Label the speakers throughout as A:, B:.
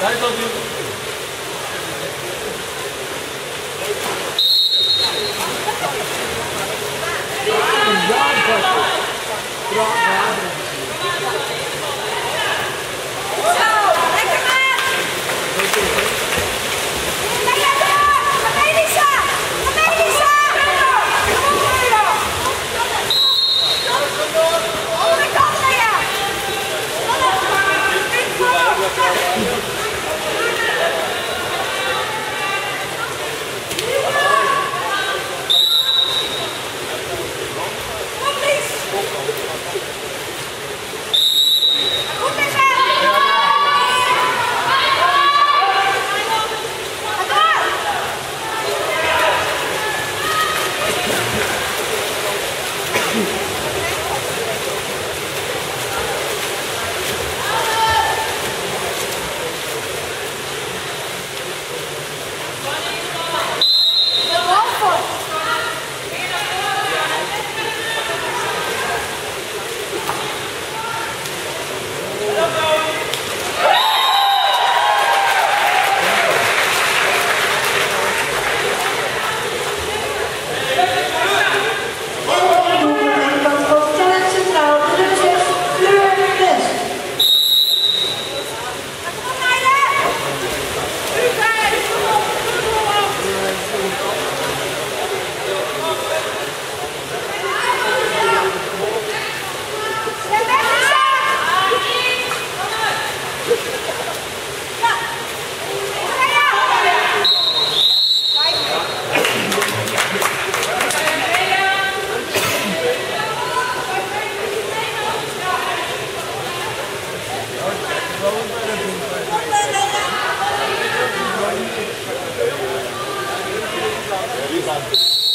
A: 大丈夫やばい Thank you.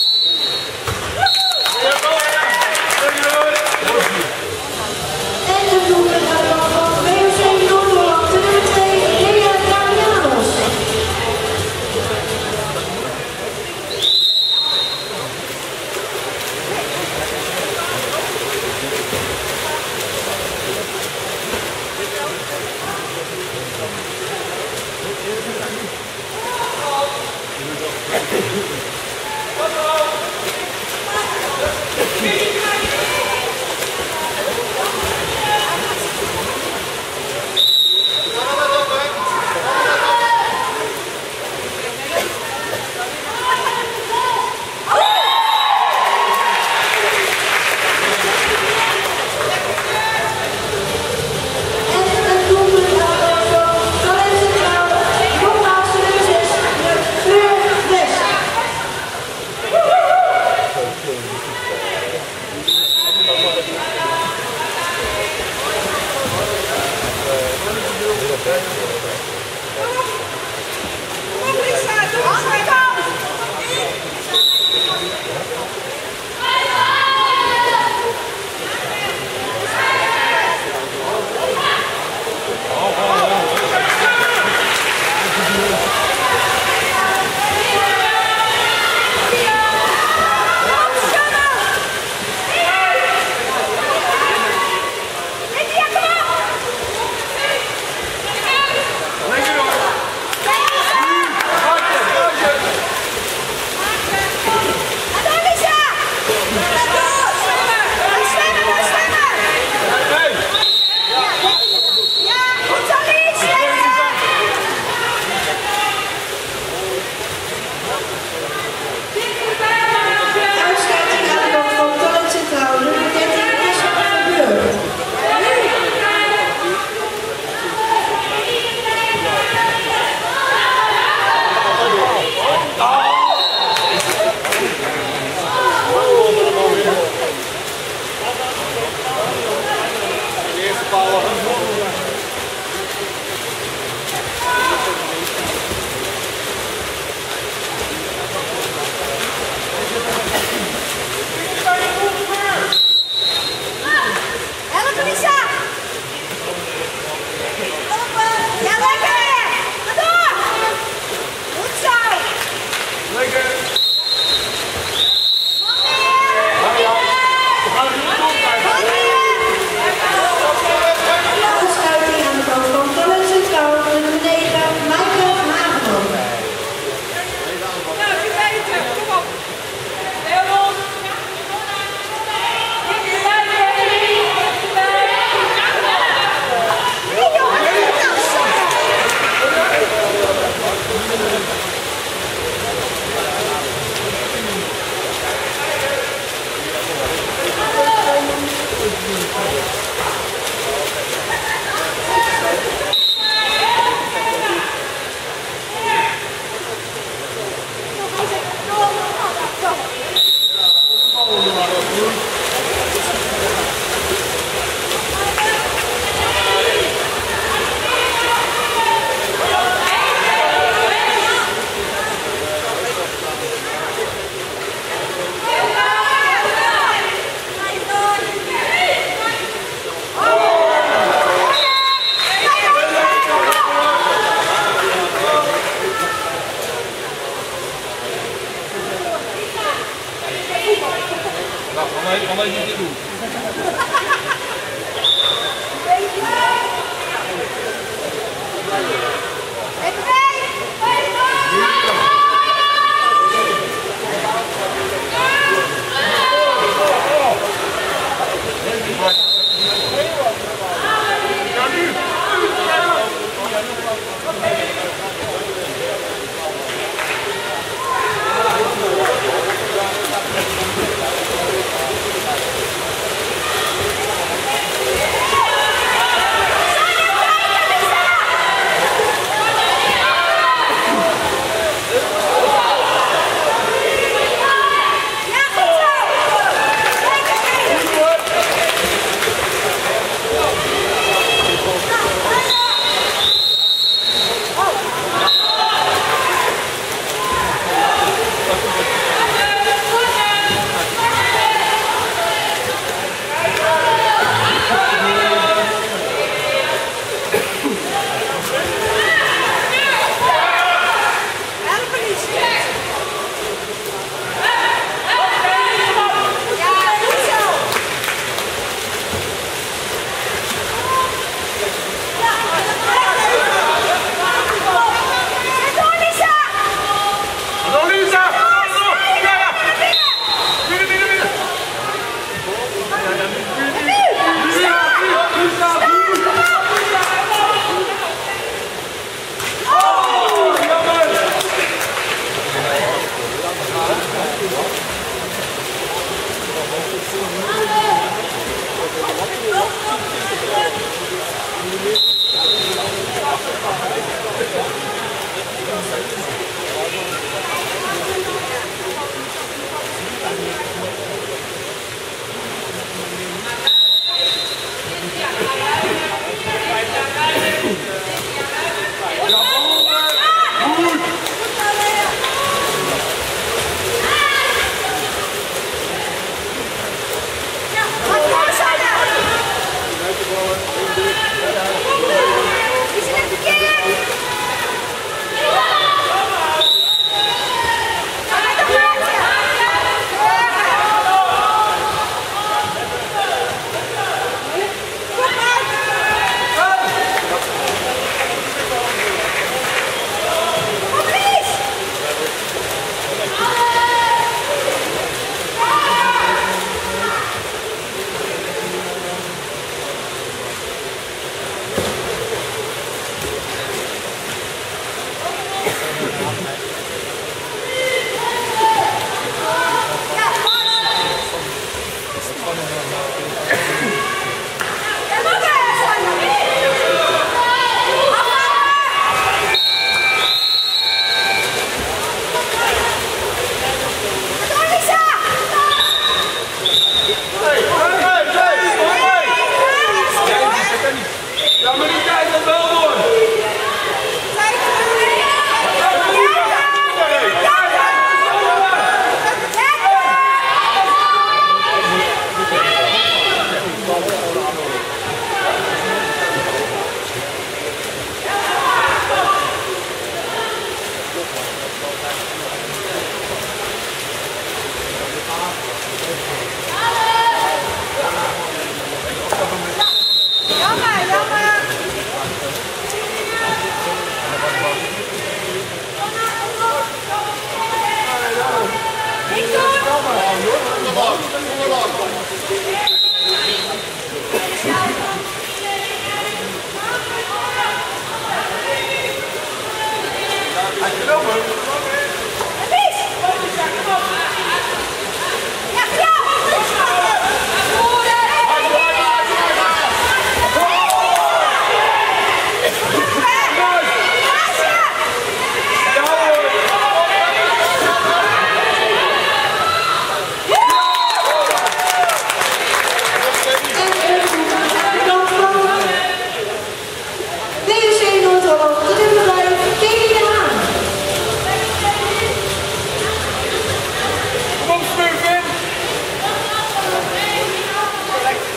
A: Thank you.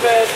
A: good.